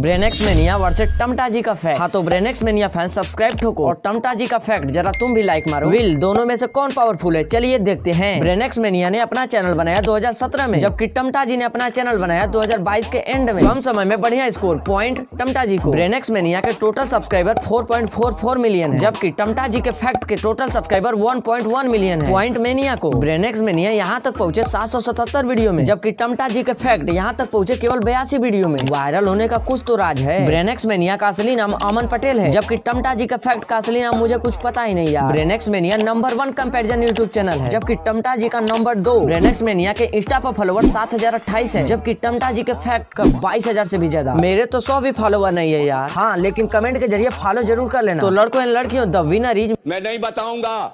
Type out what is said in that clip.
ब्रेनेक्स mania versus Tamta ji का fact हाँ तो ब्रेनेक्स मेनिया फ़ैन सब्सक्राइब ठोको। और टमटा जी का फैक्ट जरा तुम भी लाइक मारो। विल दोनों में से कौन पावरफुल है? चलिए देखते हैं। ब्रेनेक्स मेनिया ने अपना चैनल बनाया 2017 में, जबकि टमटा जी ने अपना चैनल बनाया 2022 के एंड में। कम समय में बढ़िया स्कोर पॉइंट टमटा जी को ब्रेनेक्स मेनिया के टोटल सब्सक्राइबर 4.44 मिलियन है, जबकि टमटा जी के फैक्ट के टोटल सब्सक्राइबर 1.1 मिलियन है। पॉइंट मेनिया को ब्रेनेक्स मेनिया यहाँ तक पहुँचे सात वीडियो में, जबकि टमटा जी के फैक्ट यहाँ तक पहुँचे केवल बयासी वीडियो में। वायरल होने का कुछ तो राज है। ब्रेनेक्स मेनिया का असली नाम अमन पटेल है। जबकि टमटा जी का फैक्ट का असली नाम मुझे कुछ पता ही नहीं यार। Brainex Mania number one comparison YouTube channel है। जबकि टमटा जी का नंबर दो ब्रेनेक्स मेनिया के इंस्टा पर फॉलोवर सात हज़ार अट्ठाईस है। जबकि टमटा जी के फैक्ट का बाईस हज़ार से भी ज़्यादा। मेरे तो सौ भी फॉलोवर नहीं है यार। हाँ लेकिन कमेंट के ज़रिए फॉलो ज़रूर कर लेना। तो लड़कों एंड लड़कियों द विनर इज़ मैं नहीं बताऊँगा।